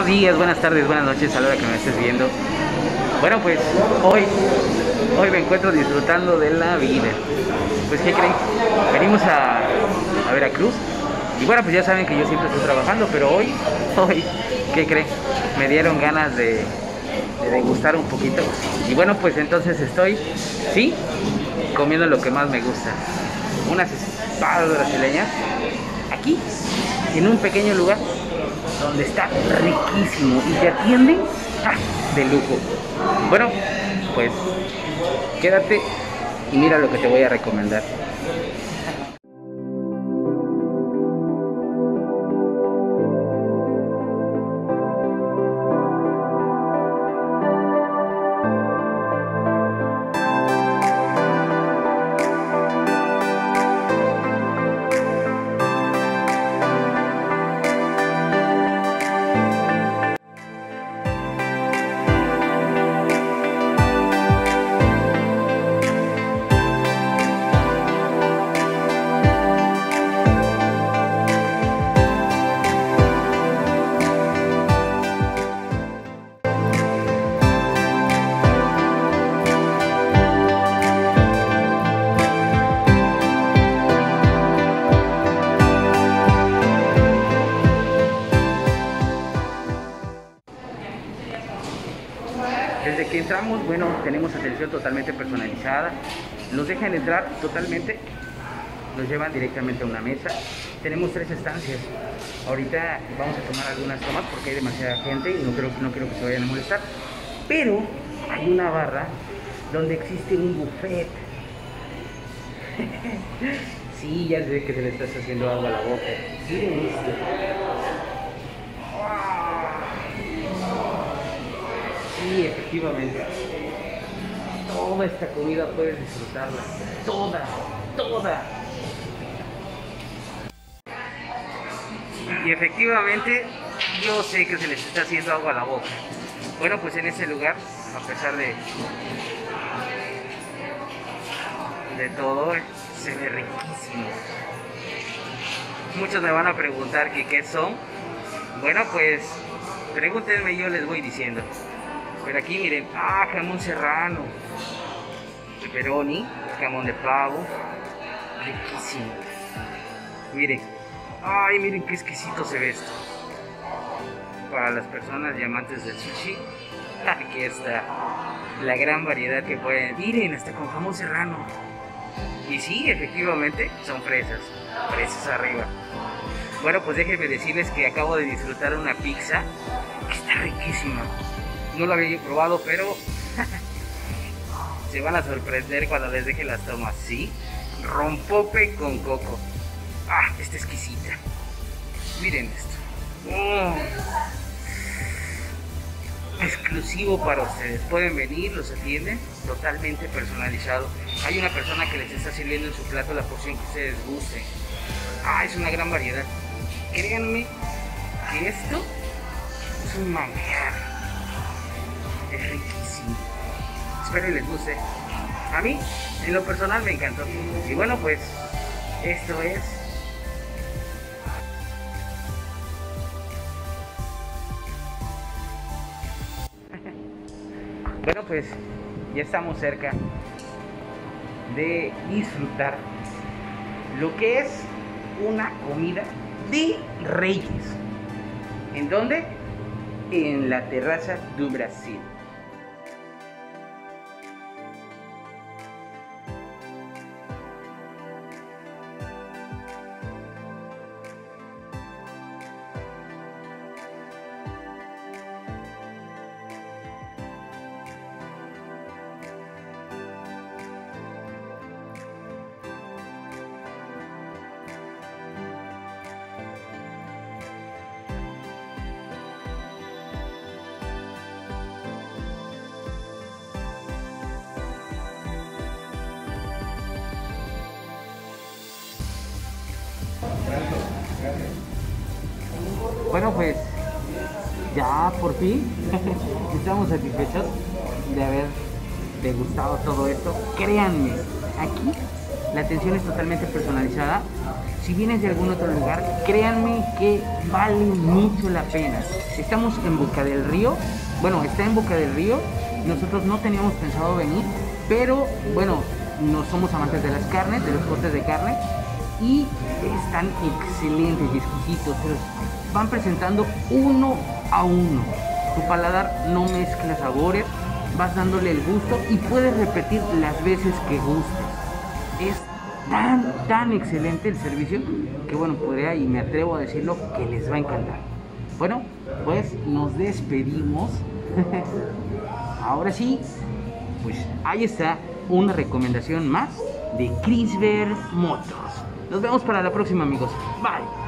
buenos días, buenas tardes, buenas noches a la hora que me estés viendo. Bueno, pues hoy, hoy me encuentro disfrutando de la vida. Pues, ¿qué creen? Venimos a, a Veracruz. Y bueno, pues ya saben que yo siempre estoy trabajando, pero hoy, hoy, ¿qué creen? Me dieron ganas de, de degustar un poquito. Y bueno, pues entonces estoy, sí, comiendo lo que más me gusta. Unas espadas brasileñas aquí, en un pequeño lugar donde está riquísimo y te atienden ¡ah! de lujo. Bueno, pues quédate y mira lo que te voy a recomendar. Entramos, bueno, tenemos atención totalmente personalizada. Nos dejan entrar totalmente, nos llevan directamente a una mesa. Tenemos tres estancias. Ahorita vamos a tomar algunas tomas porque hay demasiada gente y no creo, no creo que se vayan a molestar. Pero hay una barra donde existe un buffet. sí, ya sé que se le está haciendo agua a la boca. Efectivamente. Toda esta comida puedes disfrutarla. Toda, toda. Y efectivamente, yo sé que se les está haciendo agua a la boca. Bueno, pues en ese lugar, a pesar de, de todo, se ve riquísimo. Muchos me van a preguntar que qué son. Bueno, pues pregúntenme yo les voy diciendo. Pero aquí miren, ah, jamón serrano, pepperoni, jamón de pavo, riquísimo. Miren, ay, miren qué exquisito se ve esto. Para las personas y amantes del sushi, aquí está la gran variedad que pueden. Miren, hasta con jamón serrano. Y sí, efectivamente, son fresas, fresas arriba. Bueno, pues déjenme decirles que acabo de disfrutar una pizza que está riquísima no lo había probado, pero se van a sorprender cuando les deje las tomas. Sí, rompope con coco. Ah, está exquisita. Miren esto. Oh. Exclusivo para ustedes. Pueden venir, los atienden, totalmente personalizado. Hay una persona que les está sirviendo en su plato la porción que ustedes gusten. Ah, es una gran variedad. Créanme que esto es un manjar es riquísimo. Espero que les guste. A mí, en lo personal, me encantó. Y bueno, pues, esto es. bueno, pues, ya estamos cerca de disfrutar lo que es una comida de reyes. ¿En dónde? En la terraza do Brasil. Bueno, pues ya por fin estamos satisfechos de haber degustado todo esto. Créanme, aquí la atención es totalmente personalizada. si vienes de algún otro lugar, créanme que vale mucho la pena. Estamos en Boca del Río, bueno, está en Boca del Río, nosotros no teníamos pensado venir, pero bueno, no somos amantes de las carnes, de los cortes de carne, y están excelentes y exquisitos. Van presentando uno a uno. Tu paladar no mezcla sabores, vas dándole el gusto y puedes repetir las veces que gustes. Es tan, tan excelente el servicio que bueno, podría y me atrevo a decirlo que les va a encantar. Bueno, pues nos despedimos. Ahora sí, pues ahí está una recomendación más de Crisber Motors. Nos vemos para la próxima amigos. Bye.